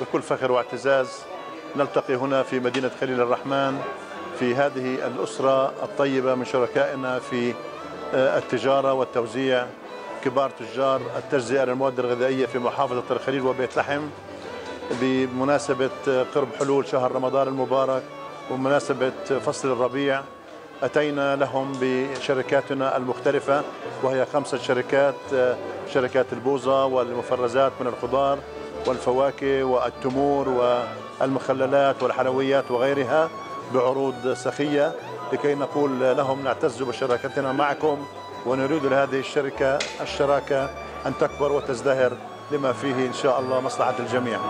بكل فخر واعتزاز نلتقي هنا في مدينة خليل الرحمن في هذه الأسرة الطيبة من شركائنا في آه، التجارة والتوزيع كبار تجار التجزئة للمواد الغذائية في محافظة الخليل وبيت لحم بمناسبة قرب حلول شهر رمضان المبارك ومناسبة فصل الربيع. أتينا لهم بشركاتنا المختلفة وهي خمسة شركات شركات البوظة والمفرزات من الخضار والفواكه والتمور والمخللات والحلويات وغيرها بعروض سخية لكي نقول لهم نعتز بشراكتنا معكم ونريد لهذه الشركة الشراكة أن تكبر وتزدهر لما فيه إن شاء الله مصلحة الجميع.